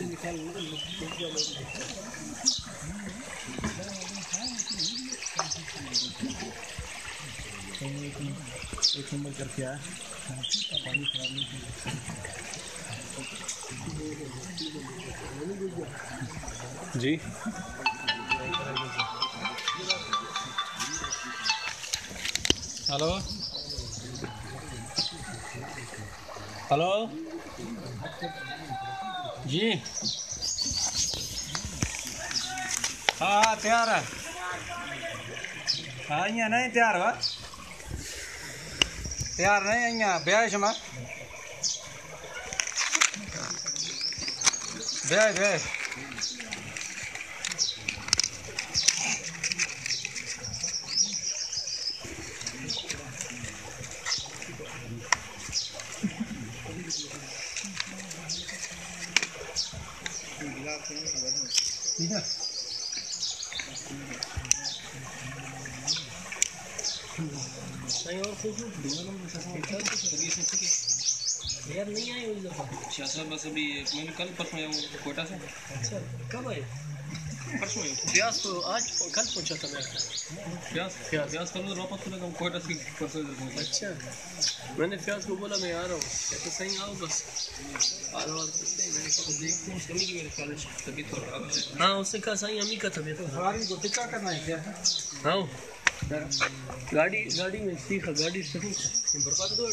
एक नंबर करके आया पानी खराब नहीं जी। हेलो हेलो जी। हाँ तैयार है। हाँ इं नहीं तैयार हुआ। तैयार नहीं इं ब्याह में। ब्याह ब्याह है कुछ यार नहीं आए उस दफ़ा अच्छा सर बस अभी मैंने कल परसों आया हूँ कोटा से अच्छा कब आए? परसों तो आज कल पहुँचा था मैं प्यास प्यास। प्यास कल वापस चले गए कोटा से परसों इधर पहुँचा अच्छा मैंने फ्याज को बोला मैं आ रहा हूँ कहते सही आओ बस आ रहा हूँ मैंने कहा देखते हैं मम्मी की मेरे ख्याल से तबीयत थोड़ा खराब है हाँ उसने कहा सही अम्मी का तबीयत को टिक्का करना है क्या हाँ गाड़ी गाड़ी में सीखा गाड़ी सही बर्बाद दो